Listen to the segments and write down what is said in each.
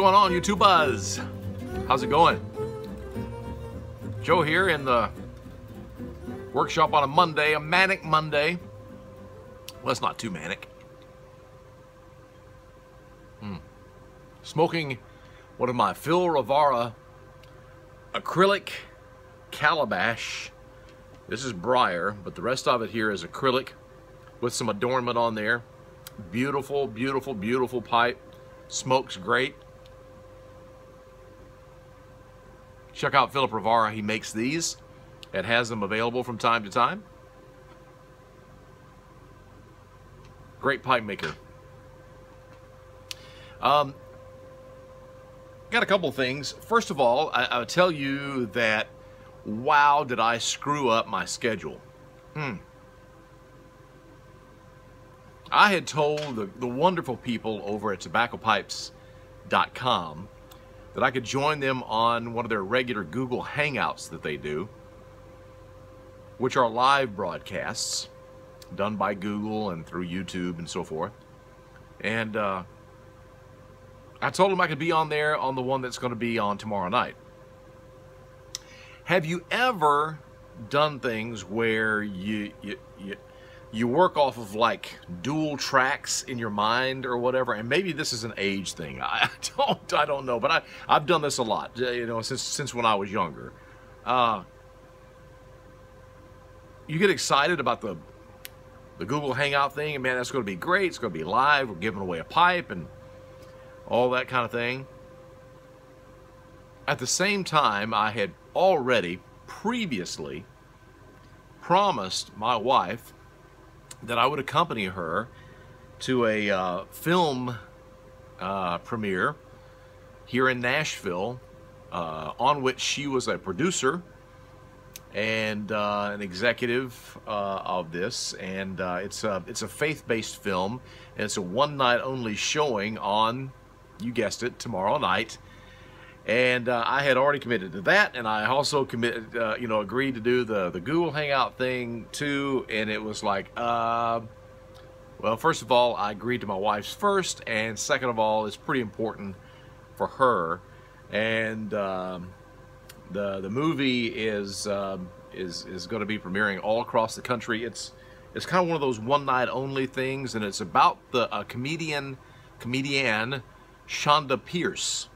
Going on, YouTubers? How's it going? Joe here in the workshop on a Monday, a manic Monday. Well, it's not too manic. Hmm. Smoking one of my Phil Rivara acrylic calabash. This is briar, but the rest of it here is acrylic with some adornment on there. Beautiful, beautiful, beautiful pipe. Smokes great. Check out Philip Rivara. He makes these and has them available from time to time. Great pipe maker. Um, got a couple things. First of all, I, will tell you that, wow, did I screw up my schedule. Hmm. I had told the, the wonderful people over at tobaccopipes.com that I could join them on one of their regular Google Hangouts that they do, which are live broadcasts done by Google and through YouTube and so forth. And uh, I told them I could be on there on the one that's going to be on tomorrow night. Have you ever done things where you, you, you you work off of like dual tracks in your mind or whatever and maybe this is an age thing. I don't i don't know but i i've done this a lot you know since since when i was younger. Uh you get excited about the the google hangout thing and man that's going to be great. It's going to be live. We're giving away a pipe and all that kind of thing. At the same time i had already previously promised my wife that I would accompany her to a uh, film uh, premiere here in Nashville, uh, on which she was a producer and uh, an executive uh, of this. And uh, it's a it's a faith-based film, and it's a one-night only showing on, you guessed it, tomorrow night. And uh, I had already committed to that, and I also committed, uh, you know, agreed to do the the Google Hangout thing too. And it was like, uh, well, first of all, I agreed to my wife's first, and second of all, it's pretty important for her. And um, the the movie is um, is is going to be premiering all across the country. It's it's kind of one of those one night only things, and it's about the comedian comedian Chonda Pierce.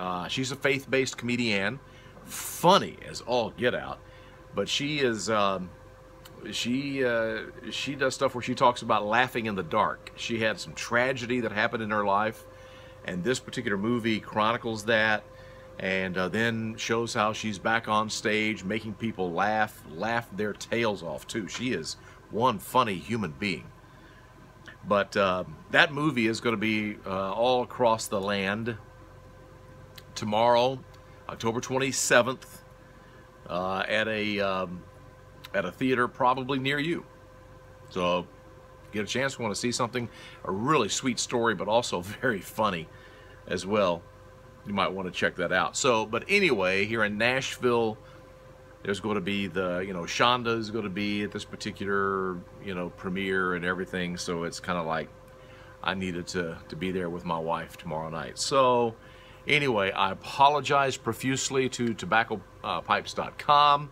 Uh, she's a faith-based comedian, funny as all get out, but she is um, she uh, she does stuff where she talks about laughing in the dark. She had some tragedy that happened in her life, and this particular movie chronicles that, and uh, then shows how she's back on stage making people laugh, laugh their tails off too. She is one funny human being. But uh, that movie is going to be uh, all across the land tomorrow, October 27th, uh, at a um, at a theater probably near you. So, get a chance, want to see something, a really sweet story, but also very funny as well. You might want to check that out. So, but anyway, here in Nashville, there's going to be the, you know, Chonda is going to be at this particular, you know, premiere and everything. So it's kind of like I needed to, to be there with my wife tomorrow night. So, Anyway, I apologize profusely to tobaccopipes.com,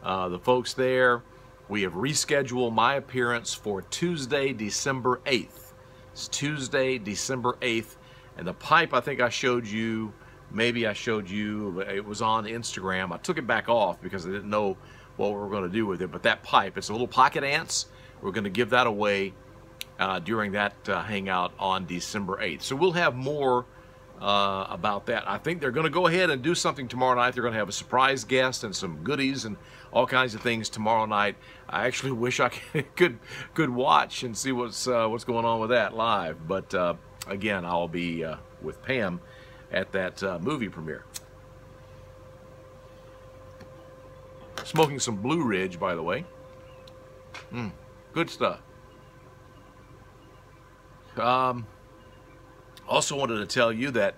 uh, the folks there. We have rescheduled my appearance for Tuesday, December 8th. It's Tuesday, December 8th. And the pipe I think I showed you, maybe I showed you, it was on Instagram. I took it back off because I didn't know what we were going to do with it. But that pipe, it's a little pocket ants. We're going to give that away uh, during that uh, hangout on December 8th. So we'll have more uh, about that. I think they're going to go ahead and do something tomorrow night. They're going to have a surprise guest and some goodies and all kinds of things tomorrow night. I actually wish I could could watch and see what's uh, what's going on with that live. But uh, again, I'll be uh, with Pam at that uh, movie premiere. Smoking some Blue Ridge, by the way. Mm, good stuff. Um, also wanted to tell you that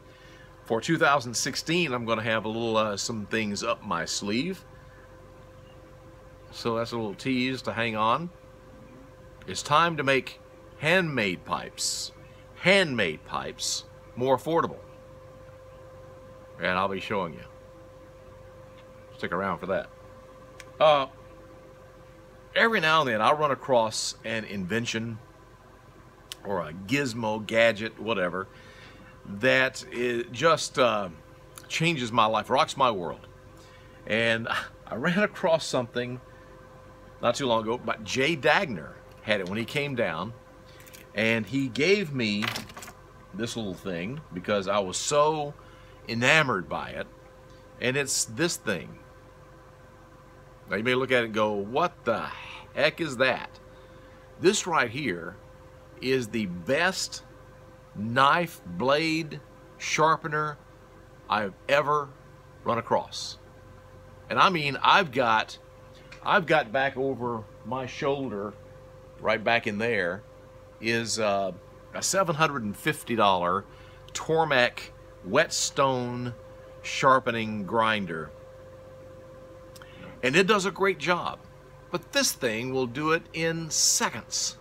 for 2016, I'm going to have a little uh, some things up my sleeve. So that's a little tease to hang on. It's time to make handmade pipes, handmade pipes, more affordable. and I'll be showing you. Stick around for that. Uh, every now and then I'll run across an invention or a gizmo, gadget, whatever, that just uh, changes my life, rocks my world. And I ran across something not too long ago, but Jay Dagner had it when he came down, and he gave me this little thing because I was so enamored by it, and it's this thing. Now you may look at it and go, what the heck is that? This right here is the best knife blade sharpener I've ever run across. And I mean, I've got, I've got back over my shoulder, right back in there, is uh, a $750 Tormek whetstone sharpening grinder. And it does a great job. But this thing will do it in seconds.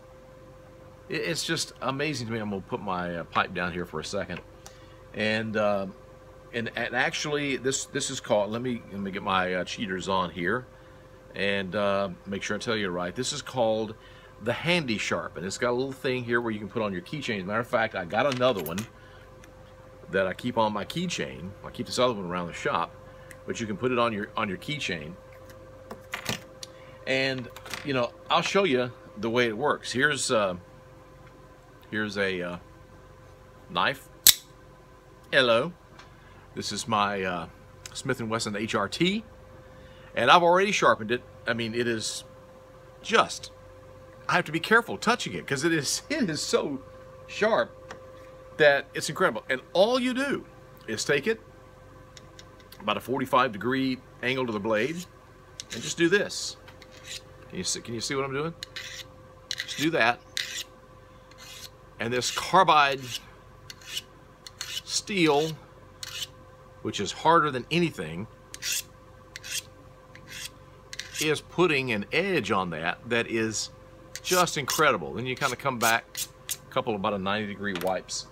It's just amazing to me. I'm to put my uh, pipe down here for a second. And, uh, and, and actually, this this is called, let me, let me get my uh, cheaters on here and uh, make sure I tell you right. This is called the Handy Sharp, and it's got a little thing here where you can put on your keychain. As a matter of fact, I got another one that I keep on my keychain. I keep this other one around the shop, but you can put it on your on your keychain. And you know, I'll show you the way it works. Here's uh, here's a uh, knife. Hello, this is my uh, Smith & Wesson HRT, and I've already sharpened it. I mean, it is just I have to be careful touching it because it is it is so sharp that it's incredible. And all you do is take it about a 45 degree angle to the blade and just do this. Can you see, can you see what I'm doing? Just do that. And this carbide steel, which is harder than anything, is putting an edge on that that is just incredible. Then you kind of come back, a couple about a 90 degree wipes,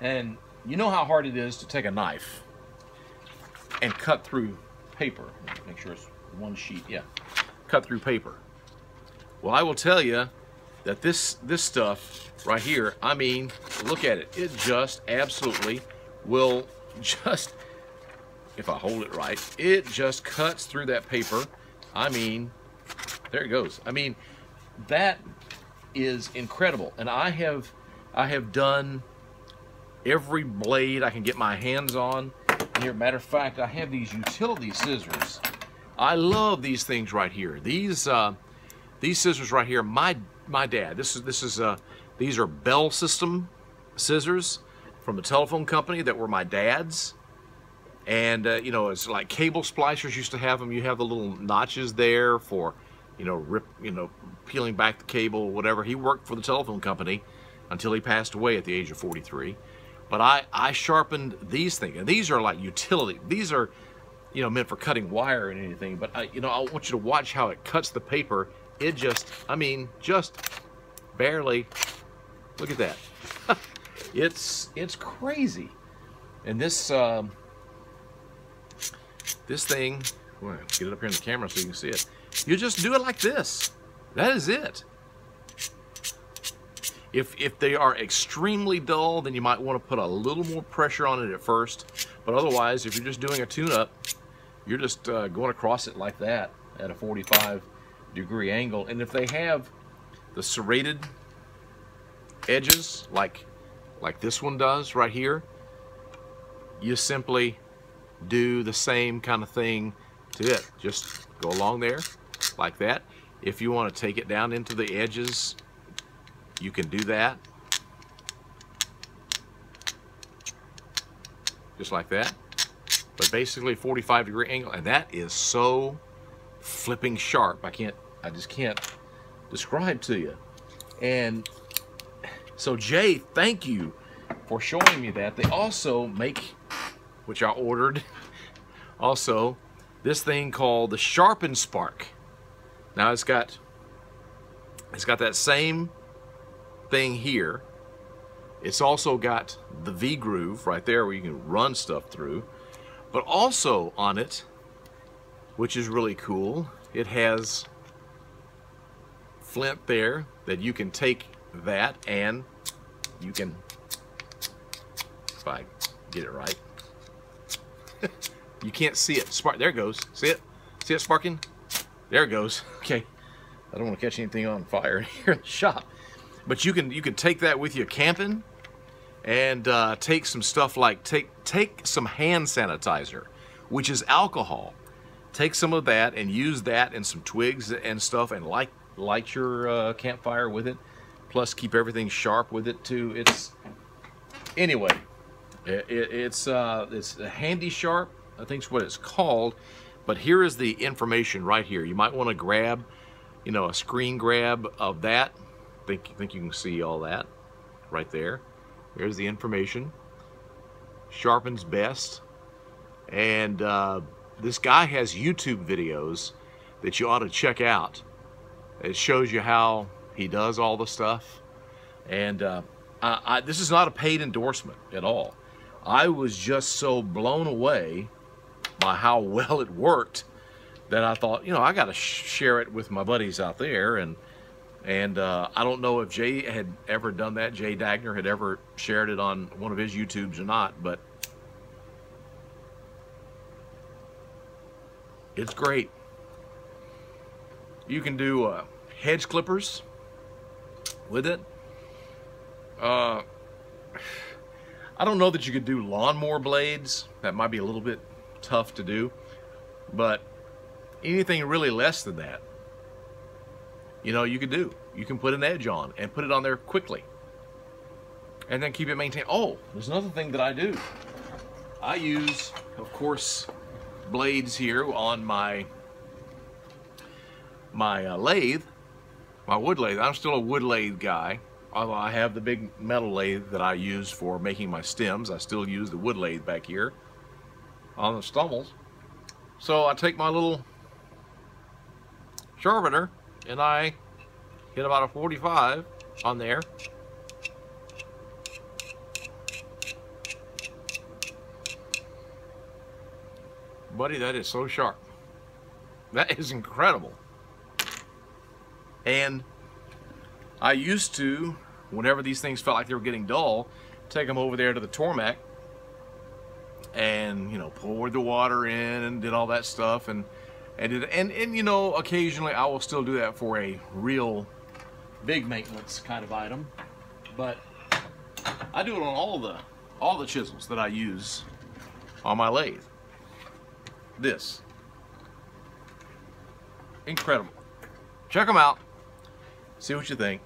and you know how hard it is to take a knife and cut through paper. Make sure it's one sheet, yeah. Cut through paper. Well, I will tell you that this this stuff right here, I mean, look at it. It just absolutely will just, if I hold it right, it just cuts through that paper. I mean, there it goes. I mean, that is incredible. And I have I have done every blade I can get my hands on. Here, matter of fact, I have these utility scissors. I love these things right here. These uh, these scissors right here. My my dad. This is this is uh, these are Bell System scissors from the telephone company that were my dad's. And uh, you know, it's like cable splicers used to have them. You have the little notches there for you know, rip, you know, peeling back the cable, whatever. He worked for the telephone company until he passed away at the age of 43. But I, I sharpened these things, and these are like utility. These are, you know, meant for cutting wire and anything. But I, you know, I want you to watch how it cuts the paper. It just, I mean, just barely. Look at that. it's it's crazy. And this um, this thing, well, get it up here in the camera so you can see it. You just do it like this. That is it. If, if they are extremely dull, then you might want to put a little more pressure on it at first. But otherwise, if you're just doing a tune-up, you're just uh, going across it like that at a 45 degree angle. And if they have the serrated edges, like, like this one does right here, you simply do the same kind of thing to it. Just go along there, like that. If you want to take it down into the edges, you can do that. Just like that. But basically 45 degree angle, and that is so flipping sharp. I can't, I just can't describe to you. And so Jay, thank you for showing me that. They also make, which I ordered, also this thing called the Sharpen Spark. Now it's got it's got that same thing here. It's also got the V groove right there where you can run stuff through. But also on it, which is really cool, it has flint there that you can take that and you can, if I get it right, you can't see it. Spark, there it goes. See it? See it sparking? There it goes. Okay. I don't want to catch anything on fire here in the shop. But you can you can take that with you camping and uh, take some stuff like take take some hand sanitizer, which is alcohol. Take some of that and use that and some twigs and stuff and light light your uh, campfire with it. Plus keep everything sharp with it too. It's anyway. It, it, it's uh, it's a handy sharp. I think is what it's called. But here is the information right here. You might want to grab, you know, a screen grab of that. Think think you can see all that right there. There's the information. Sharpens best. And uh, this guy has YouTube videos that you ought to check out. It shows you how he does all the stuff. And uh, I, I, this is not a paid endorsement at all. I was just so blown away by how well it worked that I thought, you know, I got to sh share it with my buddies out there. And and uh, I don't know if Jay had ever done that. Jay Dagner had ever shared it on one of his YouTubes or not, but it's great. You can do uh, hedge clippers with it. Uh, I don't know that you could do lawnmower blades. That might be a little bit tough to do, but anything really less than that you know, you could do. You can put an edge on and put it on there quickly. And then keep it maintained. Oh, there's another thing that I do. I use, of course, blades here on my my uh, lathe, my wood lathe. I'm still a wood lathe guy. Although I have the big metal lathe that I use for making my stems, I still use the wood lathe back here on the stummels. So I take my little sharpener and I hit about a 45 on there. Buddy, that is so sharp. That is incredible. And I used to, whenever these things felt like they were getting dull, take them over there to the Tormek and, you know, pour the water in and did all that stuff. And and, it, and, and you know, occasionally I will still do that for a real big maintenance kind of item. But I do it on all the all the chisels that I use on my lathe. This. Incredible. Check them out. See what you think.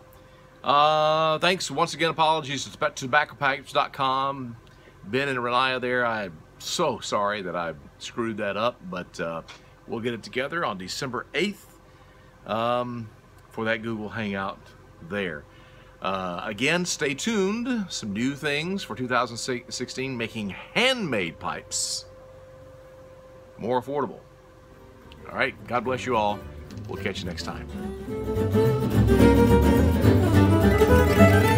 Uh, thanks once again. Apologies to tobaccopipes.com. Ben and Renaya there. I'm so sorry that I screwed that up, but uh, We'll get it together on December 8th um, for that Google Hangout there. Uh, again, stay tuned. Some new things for 2016, making handmade pipes more affordable. All right, God bless you all. We'll catch you next time. うん。